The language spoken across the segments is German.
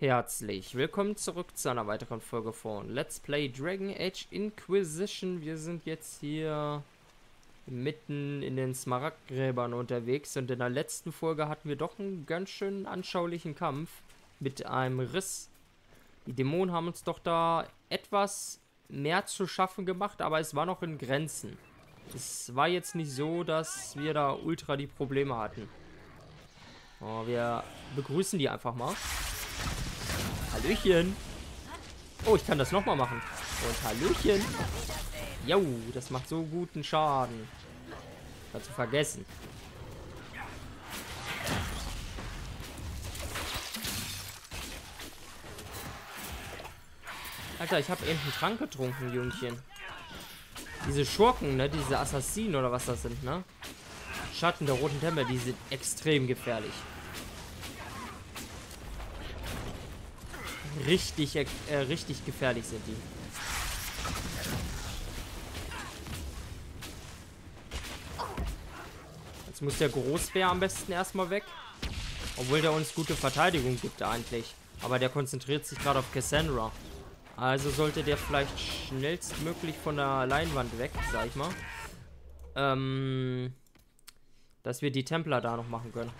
Herzlich willkommen zurück zu einer weiteren Folge von Let's Play Dragon Age Inquisition. Wir sind jetzt hier mitten in den Smaragdgräbern unterwegs und in der letzten Folge hatten wir doch einen ganz schön anschaulichen Kampf mit einem Riss. Die Dämonen haben uns doch da etwas mehr zu schaffen gemacht, aber es war noch in Grenzen. Es war jetzt nicht so, dass wir da ultra die Probleme hatten. Oh, wir begrüßen die einfach mal. Hallöchen. Oh, ich kann das nochmal machen. Und Hallöchen. Jo, das macht so guten Schaden. Du vergessen. Alter, ich habe eben einen Trank getrunken, Jungchen. Diese Schurken, ne? Diese Assassinen oder was das sind, ne? Schatten der Roten Tempel, die sind extrem gefährlich. Richtig, äh, richtig gefährlich sind die. Jetzt muss der Großbär am besten erstmal weg. Obwohl der uns gute Verteidigung gibt eigentlich. Aber der konzentriert sich gerade auf Cassandra. Also sollte der vielleicht schnellstmöglich von der Leinwand weg, sag ich mal. Ähm, dass wir die Templer da noch machen können.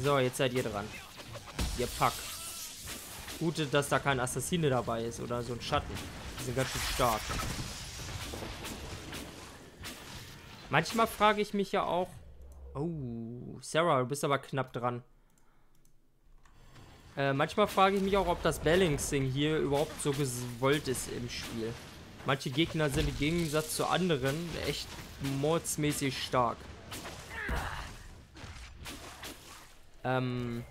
So, jetzt seid ihr dran. Ihr Pack. Gute, dass da kein Assassine dabei ist oder so ein Schatten. Die sind ganz schön stark. Manchmal frage ich mich ja auch. Oh, Sarah, du bist aber knapp dran. Äh, manchmal frage ich mich auch, ob das Balancing hier überhaupt so gewollt ist im Spiel. Manche Gegner sind im Gegensatz zu anderen echt mordsmäßig stark. Ähm,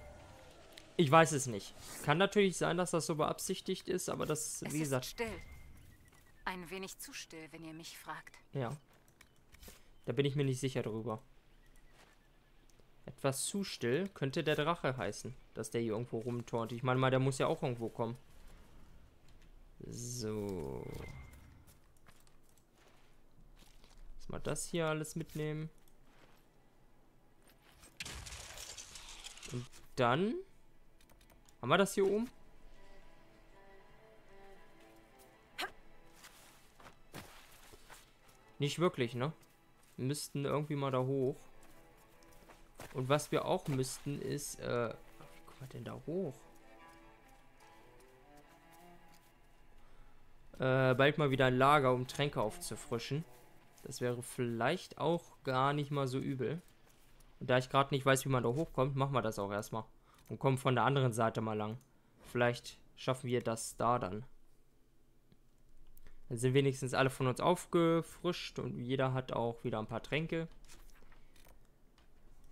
ich weiß es nicht. Kann natürlich sein, dass das so beabsichtigt ist, aber das, es wie gesagt... Ist still. Ein wenig zu still, wenn ihr mich fragt. Ja. Da bin ich mir nicht sicher drüber. Etwas zu still könnte der Drache heißen, dass der hier irgendwo rumturnt. Ich meine mal, der muss ja auch irgendwo kommen. So. Mal das hier alles mitnehmen. Und dann haben wir das hier oben. Nicht wirklich, ne? Wir müssten irgendwie mal da hoch. Und was wir auch müssten ist, äh, wie kommen wir denn da hoch? Äh, bald mal wieder ein Lager, um Tränke aufzufrischen. Das wäre vielleicht auch gar nicht mal so übel. Und da ich gerade nicht weiß, wie man da hochkommt, machen wir das auch erstmal. Und kommen von der anderen Seite mal lang. Vielleicht schaffen wir das da dann. Dann sind wenigstens alle von uns aufgefrischt und jeder hat auch wieder ein paar Tränke.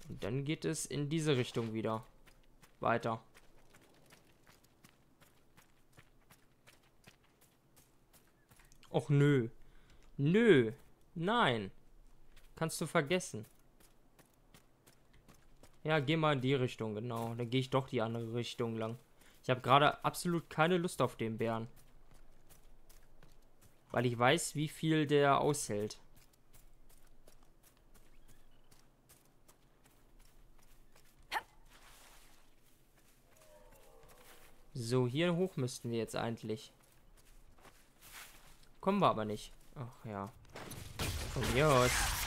Und dann geht es in diese Richtung wieder. Weiter. Och nö. Nö. Nein. Kannst du vergessen. Ja, geh mal in die Richtung, genau. Dann gehe ich doch die andere Richtung lang. Ich habe gerade absolut keine Lust auf den Bären. Weil ich weiß, wie viel der aushält. So, hier hoch müssten wir jetzt eigentlich. Kommen wir aber nicht. Ach ja. Von mir aus.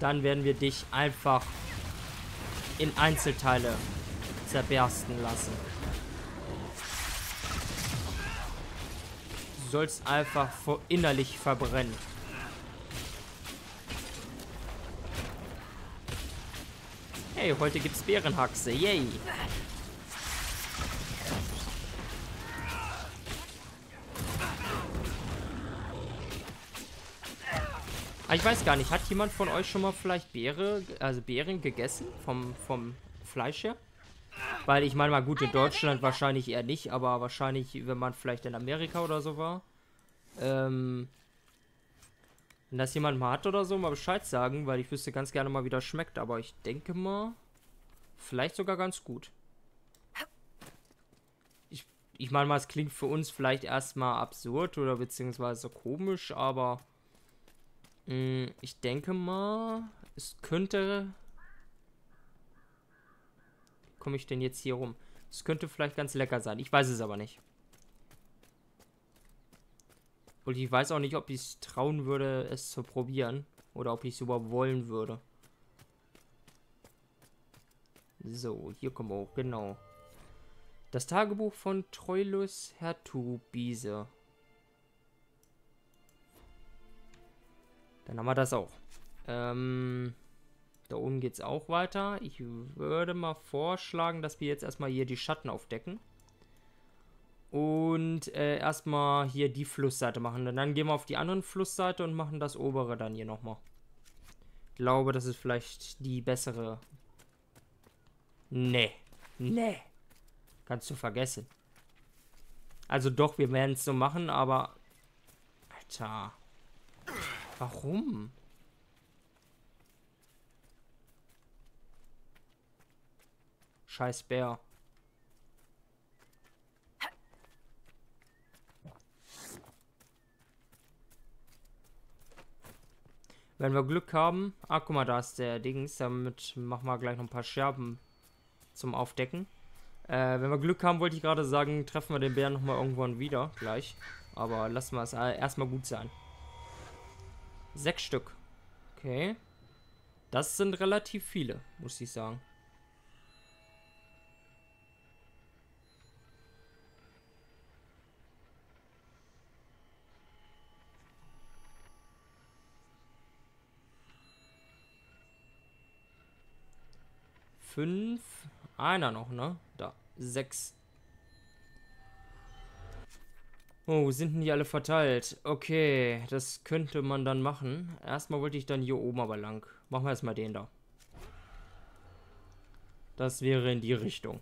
Dann werden wir dich einfach in Einzelteile zerbersten lassen. Du sollst einfach innerlich verbrennen. Hey, heute gibt's Bärenhaxe. Yay. Ah, ich weiß gar nicht, hat jemand von euch schon mal vielleicht Beere, also Beeren gegessen? Vom, vom Fleisch her? Weil ich meine mal gut, in Deutschland wahrscheinlich eher nicht, aber wahrscheinlich, wenn man vielleicht in Amerika oder so war. Ähm, wenn das jemand mal hat oder so, mal Bescheid sagen, weil ich wüsste ganz gerne mal, wie das schmeckt. Aber ich denke mal, vielleicht sogar ganz gut. Ich, ich meine mal, es klingt für uns vielleicht erstmal absurd oder beziehungsweise komisch, aber ich denke mal, es könnte. Komme ich denn jetzt hier rum? Es könnte vielleicht ganz lecker sein. Ich weiß es aber nicht. Und ich weiß auch nicht, ob ich es trauen würde, es zu probieren. Oder ob ich es überhaupt wollen würde. So, hier kommen wir hoch, genau. Das Tagebuch von Troilus Hertubise. Dann haben wir das auch. Ähm, da oben geht es auch weiter. Ich würde mal vorschlagen, dass wir jetzt erstmal hier die Schatten aufdecken. Und äh, erstmal hier die Flussseite machen. Und dann gehen wir auf die anderen Flussseite und machen das obere dann hier nochmal. Ich glaube, das ist vielleicht die bessere. Nee. Nee. Kannst du vergessen. Also doch, wir werden es so machen, aber... Alter. Warum? Scheiß Bär. Wenn wir Glück haben. Ah, guck mal, da ist der Dings. Damit machen wir gleich noch ein paar Scherben zum Aufdecken. Äh, wenn wir Glück haben, wollte ich gerade sagen, treffen wir den Bären nochmal irgendwann wieder. Gleich. Aber lassen wir es erstmal gut sein. Sechs Stück. Okay. Das sind relativ viele, muss ich sagen. Fünf. Einer noch, ne? Da. Sechs. Oh, sind denn die alle verteilt? Okay, das könnte man dann machen. Erstmal wollte ich dann hier oben aber lang. Machen wir erstmal den da. Das wäre in die Richtung.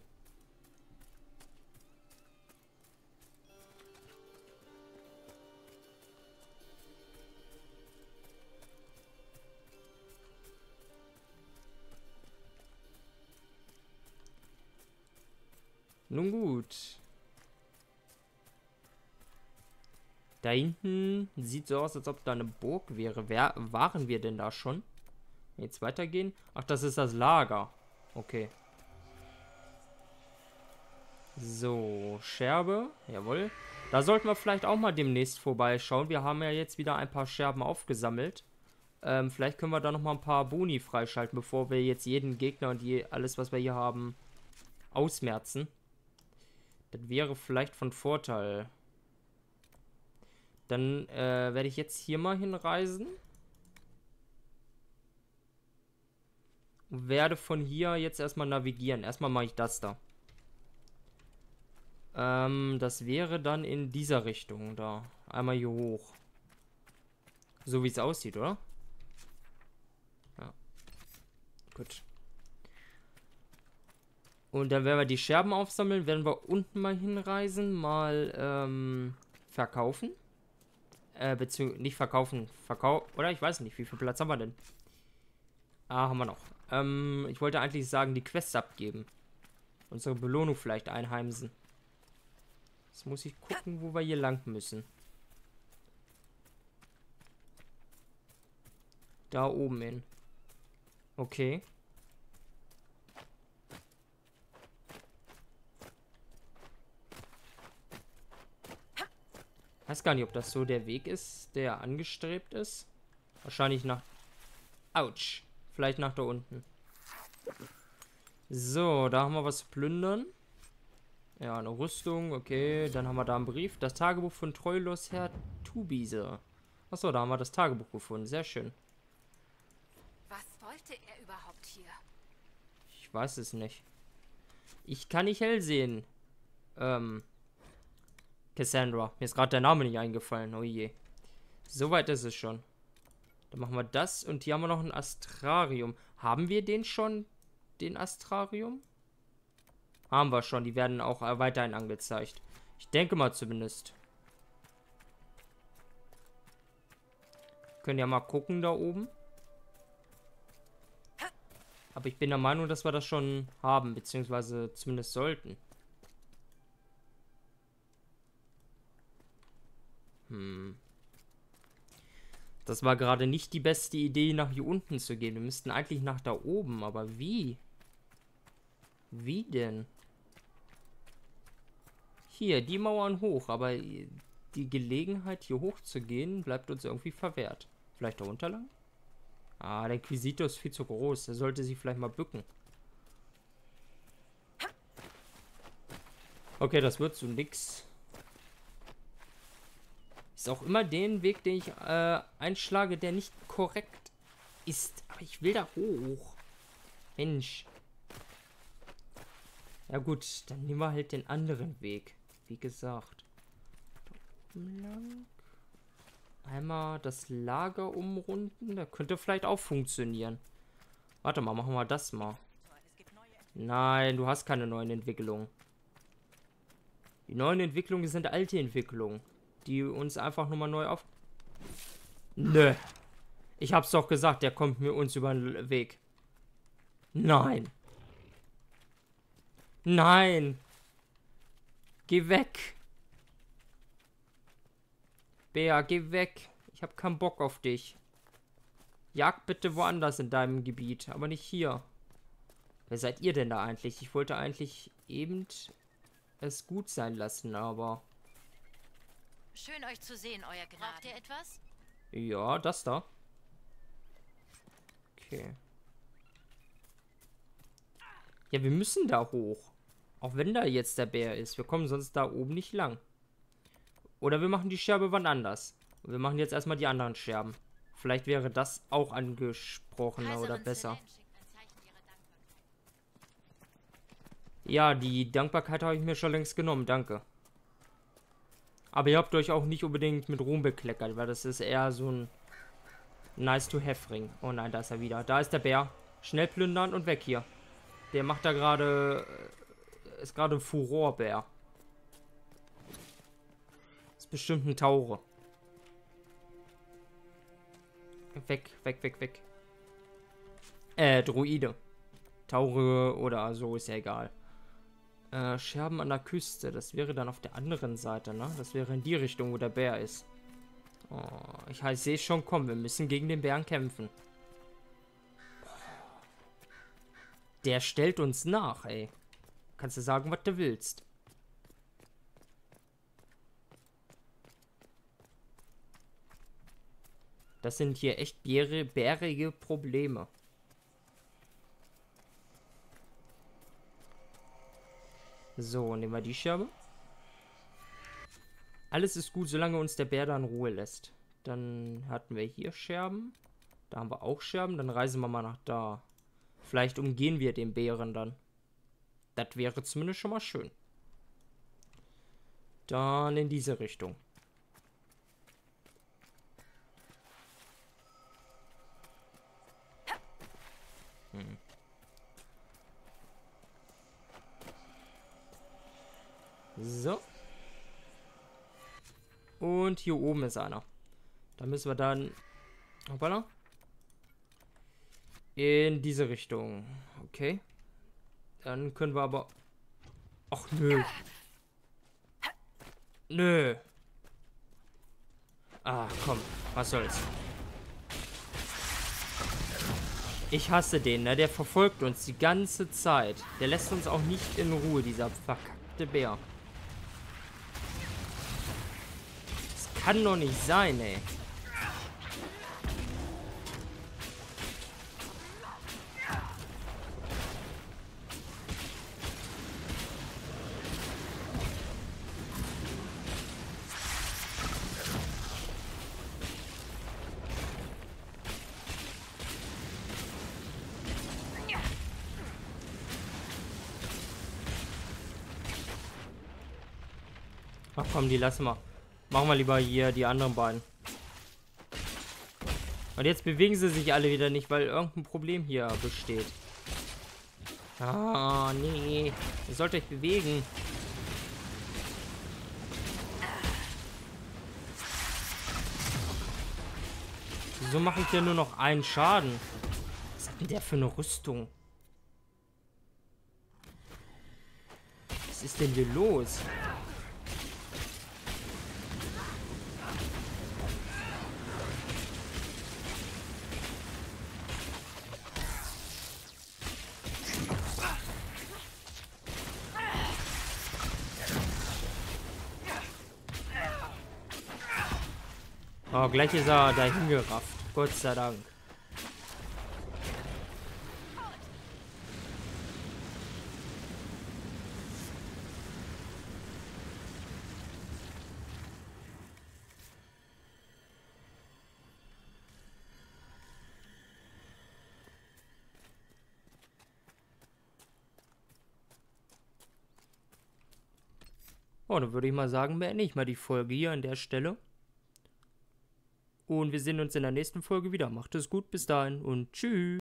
Nun gut. Da hinten sieht so aus, als ob da eine Burg wäre. Wer waren wir denn da schon? Jetzt weitergehen. Ach, das ist das Lager. Okay. So, Scherbe. Jawohl. Da sollten wir vielleicht auch mal demnächst vorbeischauen. Wir haben ja jetzt wieder ein paar Scherben aufgesammelt. Ähm, vielleicht können wir da noch mal ein paar Boni freischalten, bevor wir jetzt jeden Gegner und je, alles, was wir hier haben, ausmerzen. Das wäre vielleicht von Vorteil. Dann äh, werde ich jetzt hier mal hinreisen. Und werde von hier jetzt erstmal navigieren. Erstmal mache ich das da. Ähm, das wäre dann in dieser Richtung da. Einmal hier hoch. So wie es aussieht, oder? Ja. Gut. Und dann werden wir die Scherben aufsammeln, werden wir unten mal hinreisen, mal ähm, verkaufen. Äh, beziehungsweise nicht verkaufen. Verkau oder ich weiß nicht, wie viel Platz haben wir denn? Ah, haben wir noch. Ähm, ich wollte eigentlich sagen, die Quest abgeben. Unsere Belohnung vielleicht einheimsen. Jetzt muss ich gucken, wo wir hier lang müssen. Da oben hin. Okay. Weiß gar nicht, ob das so der Weg ist, der angestrebt ist. Wahrscheinlich nach... Autsch. Vielleicht nach da unten. So, da haben wir was zu plündern. Ja, eine Rüstung, okay. Dann haben wir da einen Brief. Das Tagebuch von Troilus Herr Tubise. Achso, da haben wir das Tagebuch gefunden. Sehr schön. Was wollte er überhaupt hier? Ich weiß es nicht. Ich kann nicht hell sehen. Ähm, Cassandra. Mir ist gerade der Name nicht eingefallen. Oh je. Soweit ist es schon. Dann machen wir das. Und hier haben wir noch ein Astrarium. Haben wir den schon? Den Astrarium? Haben wir schon. Die werden auch weiterhin angezeigt. Ich denke mal zumindest. Können ja mal gucken da oben. Aber ich bin der Meinung, dass wir das schon haben. Beziehungsweise zumindest sollten. Hm. Das war gerade nicht die beste Idee, nach hier unten zu gehen. Wir müssten eigentlich nach da oben, aber wie? Wie denn? Hier, die Mauern hoch, aber die Gelegenheit, hier hoch zu gehen, bleibt uns irgendwie verwehrt. Vielleicht da runter lang? Ah, der Inquisitor ist viel zu groß. Er sollte sich vielleicht mal bücken. Okay, das wird so nix. Auch immer den Weg, den ich äh, einschlage, der nicht korrekt ist. Aber ich will da hoch. Mensch. Ja gut, dann nehmen wir halt den anderen Weg. Wie gesagt. Einmal das Lager umrunden. Da könnte vielleicht auch funktionieren. Warte mal, machen wir das mal. Nein, du hast keine neuen Entwicklungen. Die neuen Entwicklungen sind alte Entwicklungen, die uns einfach nochmal neu auf... Nö. Ich hab's doch gesagt, der kommt mir uns über den Weg. Nein. Nein. Geh weg. Bea, geh weg. Ich hab keinen Bock auf dich. Jag bitte woanders in deinem Gebiet, aber nicht hier. Wer seid ihr denn da eigentlich? Ich wollte eigentlich eben es gut sein lassen, aber... Schön euch zu sehen, euer Gnade. Braucht ihr etwas? Ja, das da. Okay. Ja, wir müssen da hoch. Auch wenn da jetzt der Bär ist. Wir kommen sonst da oben nicht lang. Oder wir machen die Scherbe wann anders. Und wir machen jetzt erstmal die anderen Scherben. Vielleicht wäre das auch angesprochener oder besser. Ja, die Dankbarkeit habe ich mir schon längst genommen, danke. Aber ihr habt euch auch nicht unbedingt mit Ruhm bekleckert, weil das ist eher so ein Nice-to-Have-Ring. Oh nein, da ist er wieder. Da ist der Bär. Schnell plündern und weg hier. Der macht da gerade... Äh, ist gerade ein Furorbär. Ist bestimmt ein Taure. Weg, weg, weg, weg. Äh, Druide. Taure oder so, ist ja egal. Äh, Scherben an der Küste. Das wäre dann auf der anderen Seite, ne? Das wäre in die Richtung, wo der Bär ist. Oh, ich, ich sehe schon, komm, wir müssen gegen den Bären kämpfen. Der stellt uns nach, ey. Kannst du sagen, was du willst. Das sind hier echt bärige Probleme. So, nehmen wir die Scherbe. Alles ist gut, solange uns der Bär da in Ruhe lässt. Dann hatten wir hier Scherben. Da haben wir auch Scherben. Dann reisen wir mal nach da. Vielleicht umgehen wir den Bären dann. Das wäre zumindest schon mal schön. Dann in diese Richtung. So. Und hier oben ist einer. Da müssen wir dann... Hoppala. In diese Richtung. Okay. Dann können wir aber... Ach, nö. Nö. Ah, komm. Was soll's. Ich hasse den, ne? Der verfolgt uns die ganze Zeit. Der lässt uns auch nicht in Ruhe, dieser verkackte Bär. Kann doch nicht sein, ey. Ach komm, die lassen wir. Machen wir lieber hier die anderen beiden. Und jetzt bewegen sie sich alle wieder nicht, weil irgendein Problem hier besteht. Ah, nee. Ihr sollt euch bewegen. Wieso mache ich hier nur noch einen Schaden? Was hat denn der für eine Rüstung? Was ist denn hier los? Oh, gleich ist er dahin gerafft. Gott sei Dank. Oh, dann würde ich mal sagen, beende ich mal die Folge hier an der Stelle. Und wir sehen uns in der nächsten Folge wieder. Macht es gut, bis dahin und tschüss.